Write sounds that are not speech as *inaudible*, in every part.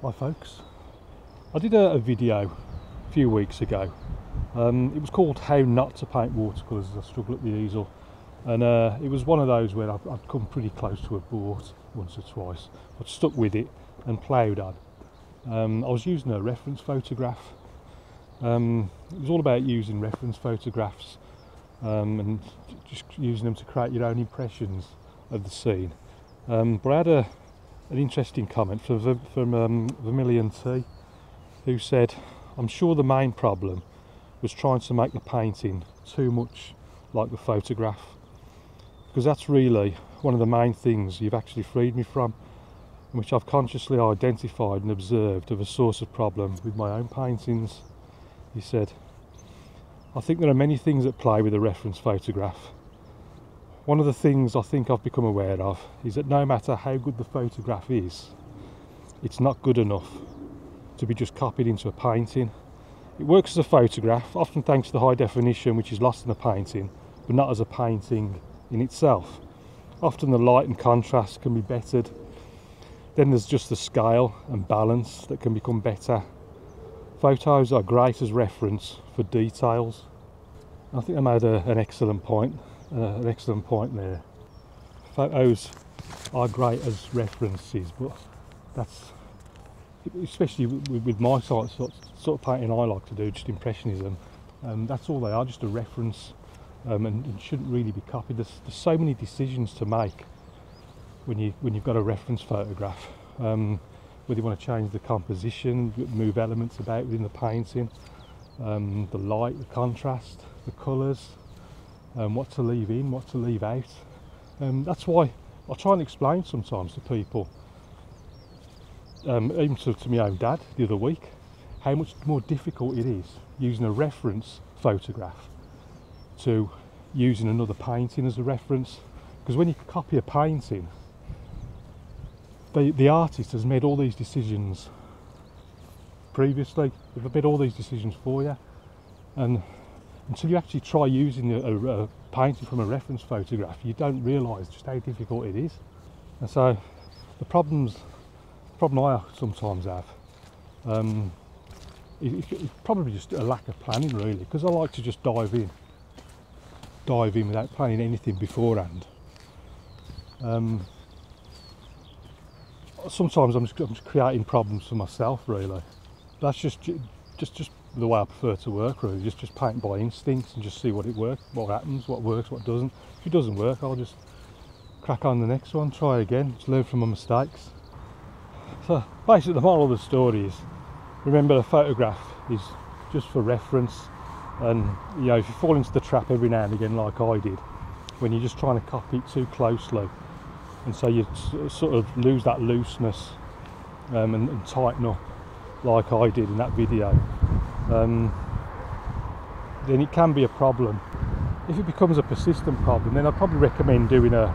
Hi folks, I did a, a video a few weeks ago. Um, it was called How Not to Paint Watercolours as I struggle at the easel and uh, it was one of those where I've, I'd come pretty close to a board once or twice. I'd stuck with it and ploughed on. Um, I was using a reference photograph. Um, it was all about using reference photographs um, and just using them to create your own impressions of the scene. Um, but I had a, an interesting comment from, from um, Vermilion T who said, I'm sure the main problem was trying to make the painting too much like the photograph because that's really one of the main things you've actually freed me from which I've consciously identified and observed of a source of problem with my own paintings. He said, I think there are many things at play with a reference photograph one of the things I think I've become aware of is that no matter how good the photograph is, it's not good enough to be just copied into a painting. It works as a photograph, often thanks to the high definition which is lost in a painting, but not as a painting in itself. Often the light and contrast can be bettered. Then there's just the scale and balance that can become better. Photos are great as reference for details. I think I made a, an excellent point uh, an excellent point there. Photos are great as references, but that's especially with, with my sort, sort, of painting I like to do, just impressionism. Um, that's all they are, just a reference, um, and, and, shouldn't really be copied. There's, there's, so many decisions to make when you when you've got a reference photograph. Um, whether you want to change the composition, move elements about within the painting, um, the light, the contrast, the colours, um, what to leave in, what to leave out. Um, that's why I try and explain sometimes to people, um, even to, to my own dad the other week, how much more difficult it is using a reference photograph to using another painting as a reference. Because when you copy a painting, the, the artist has made all these decisions previously. They've made all these decisions for you. And until you actually try using a, a, a painting from a reference photograph, you don't realise just how difficult it is. And so the problems, the problem I sometimes have, um, it's probably just a lack of planning really, because I like to just dive in, dive in without planning anything beforehand. Um, sometimes I'm just, I'm just creating problems for myself really. That's just just just the way I prefer to work really, just just paint by instinct and just see what it works, what happens, what works, what doesn't. If it doesn't work, I'll just crack on the next one, try again, just learn from my mistakes. So basically the moral of the story is remember the photograph is just for reference and you know if you fall into the trap every now and again like I did when you're just trying to copy it too closely and so you sort of lose that looseness um, and, and tighten up like I did in that video um, then it can be a problem. If it becomes a persistent problem, then I'd probably recommend doing a,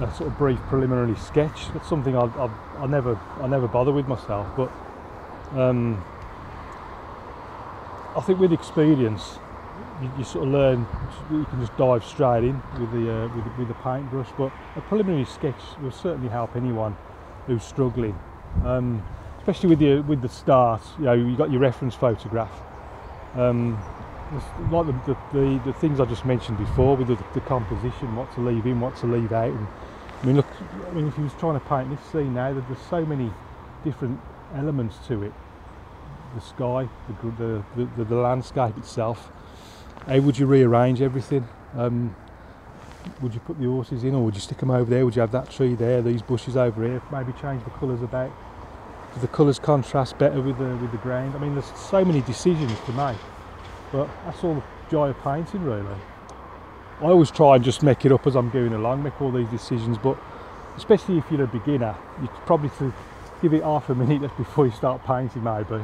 a sort of brief preliminary sketch. That's something I, I, I never I never bother with myself, but um, I think with experience, you, you, sort of learn you can just dive straight in with the, uh, with the with the paintbrush. But a preliminary sketch will certainly help anyone who's struggling. Um, especially with the with the start. You know, you got your reference photograph. Um, like the, the, the, things I just mentioned before with the, the, composition, what to leave in, what to leave out. And, I mean, look, I mean, if you was trying to paint this scene now, there's so many different elements to it. The sky, the, the, the, landscape itself. How would you rearrange everything? Um, would you put the horses in or would you stick them over there? Would you have that tree there, these bushes over here? Maybe change the colours about the colours contrast better with the with the ground. I mean, there's so many decisions to make, but that's all the joy of painting, really. I always try and just make it up as I'm going along, make all these decisions, but especially if you're a beginner, you probably to give it half a minute *laughs* before you start painting, maybe.